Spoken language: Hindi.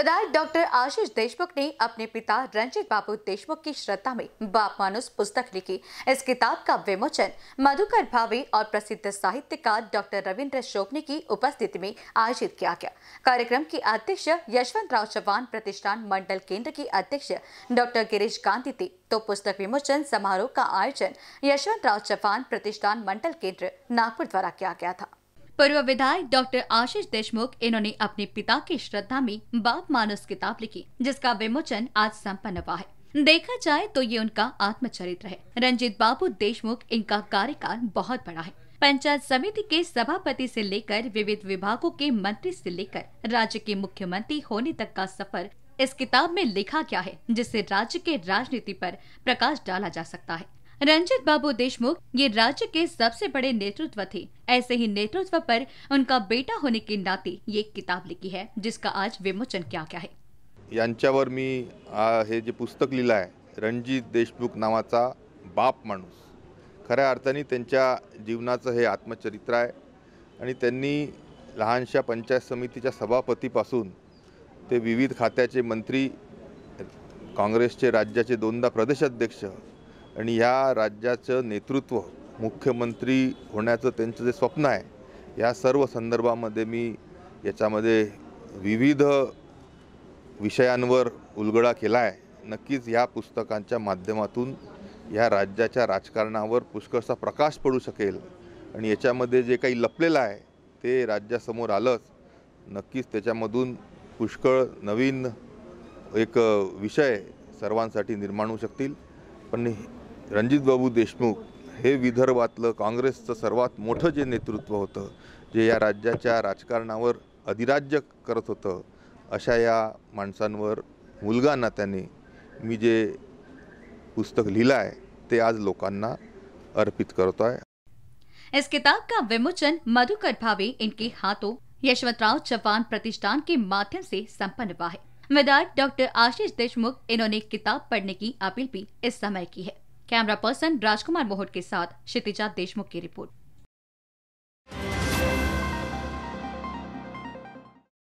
विधायक डॉक्टर आशीष देशमुख ने अपने पिता रंजित बाबू देशमुख की श्रद्धा में बाप मानुस पुस्तक लिखी। इस किताब का विमोचन मधुकर भावे और प्रसिद्ध साहित्यकार डॉक्टर रविंद्र शोभने की उपस्थिति में आयोजित किया गया। कार्यक्रम की अध्यक्ष यशवंत राव चौहान, प्रतिष्ठान मंडल केंद्र की अध्यक्ष डॉक्टर गिरीश गांधी थी। तो पुस्तक विमोचन समारोह का आयोजन यशवंत राव चौहान, प्रतिष्ठान मंडल केंद्र नागपुर द्वारा किया गया था। पूर्व विधायक डॉक्टर आशीष देशमुख, इन्होंने अपने पिता की श्रद्धा में बाप मानस किताब लिखी, जिसका विमोचन आज संपन्न हुआ है। देखा जाए तो ये उनका आत्मचरित्र है। रंजीत बाबू देशमुख इनका कार्यकाल बहुत बड़ा है। पंचायत समिति के सभापति से लेकर विविध विभागों के मंत्री से लेकर राज्य के मुख्यमंत्री होने तक का सफ़र इस किताब में लिखा गया है, जिससे राज्य के राजनीति पर प्रकाश डाला जा सकता है। रंजित बाबू देशमुख ये राज्य के सबसे बड़े नेतृत्व थे। ऐसे ही नेतृत्व पर उनका बेटा होने के नाते ये किताब लिखी है जिसका आज विमोचन किया गया है। यांच्यावर मी हे जे पुस्तक लिहिलं आहे रणजित देशमुख नावाचा बाप माणूस. खऱ्या अर्थाने त्यांच्या जीवनाचं हे आत्मचरित्र आहे आणि त्यांनी लहानशा पंचायत समितीच्या सभापतीपासून ते विविध खात्याचे मंत्री काँग्रेसचे राज्याचे दोनदा प्रदेशाध्यक्ष आणि ह्या राज्याचं नेतृत्व मुख्यमंत्री होण्याचं त्यांचं जे स्वप्न आहे या सर्व संदर्भामध्ये मी याच्यामध्ये विविध विषयांवर उलगडा केला आहे. नक्कीच ह्या पुस्तकांच्या माध्यमातून या राज्याच्या राजकारणावर पुष्कळसा प्रकाश पडू शकेल आणि याच्यामध्ये जे काही लपलेलं आहे ते राज्यासमोर आलंच. नक्कीच त्याच्यामधून पुष्कळ नवीन एक विषय सर्वांसाठी निर्माण होऊ शकतील. पण रणजितबाबू देशमुख हे विदर्भातलं काँग्रेसचं सर्वात मोठं जे नेतृत्व होतं, जे या राज्याच्या राजकारणावर अधिराज्य करत होतं, अशा या माणसांवर मुलगा मी जे पुस्तक लिहिलं आहे ते आज लोकांना अर्पित करतो आहे इस किताब का विमोचन मधुकर भावे, इनके हाथों, यशवंतराव चौहान प्रतिष्ठान के माध्यम से संपन्न हुआ है। विधायक डॉक्टर आशीष देशमुख, इन्होंने किताब पढ़ने की अपील भी इस समय की है। कैमरा पर्सन राजकुमार मोहट के साथ क्षितिजा देशमुख की रिपोर्ट।